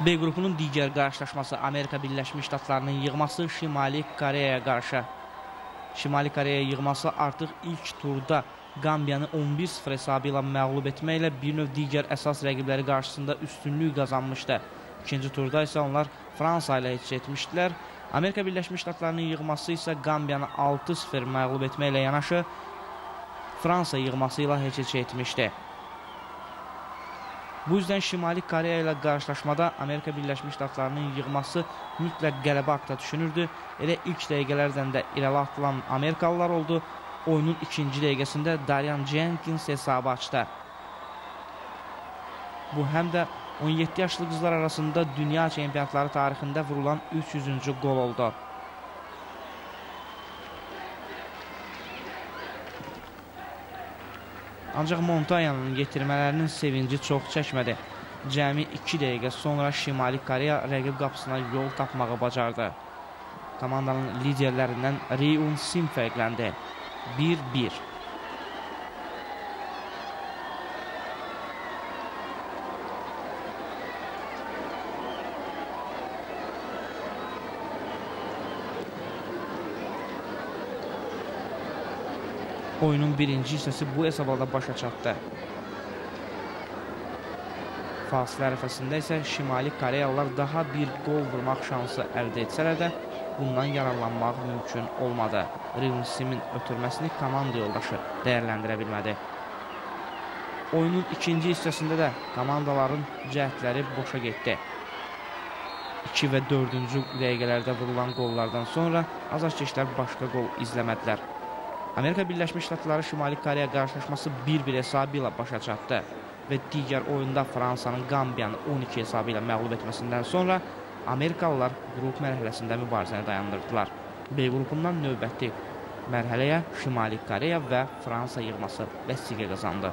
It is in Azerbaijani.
B qrupunun digər qarşılaşması Amerika Birləşmiş Ştatlarının yığması Şimali Koreyaya qarşı. Şimali Koreya yığması artıq ilk turda Qambiyanı 11-0 hesabı ilə məğlub etməklə bir növ digər əsas rəqibləri qarşısında üstünlük qazanmışdı. İkinci turda isə onlar Fransa ilə heç etmişdilər. Amerika Birləşmiş Ştatlarının yığması isə Qambiyanı 6-0 məğlub etməklə yanaşı Fransa yığması ilə heç etmişdi. Bu yüzden Şimali Koreya ilə qarşılaşmada Amerika Birləşmiş Ştatlarının yığması mütləq qələbə haqda düşünürdü. Elə ilk dəqiqələrdən də irəli atılan Amerikalılar oldu. Oyunun ikinci dəqiqəsində Darian Jenkins hesabı açdı. Bu həm də 17 yaşlı qızlar arasında dünya çempionatları tarixində vurulan 300-cü qol oldu. Ancaq Montayanın yetirmələrinin sevinci çox çəkmədi. Cəmi 2 dəqiqə sonra Şimali Koreya rəqib qapısına yol tapmağı bacardı. Komandanın liderlərindən Riun Sim fərqləndi. 1-1. Oyunun birinci hissəsi bu hesabla başa çatdı. Fasilə ərəfəsində isə Şimali Koreyalılar daha bir qol vurmaq şansı əldə etsələr də bundan yararlanmaq mümkün olmadı. Rivn Simin ötürməsini komanda yoldaşı dəyərləndirə bilmədi. Oyunun ikinci hissəsində də komandaların cəhdləri boşa getdi. 2 və 4-cü dəqiqələrdə vurulan qollardan sonra azarkeşlər başqa qol izləmədilər. Amerika Birləşmiş Ştatları Şimali Koreya qarşılaşması 1-1 hesabı ilə başa çatdı və digər oyunda Fransanın Qambiyanı 12 hesabı ilə məğlub etməsindən sonra Amerikalılar qrup mərhələsində mübarizəni dayandırdılar. B qrupundan növbəti mərhələyə Şimali Koreya və Fransa yığması vəsiqə qazandı.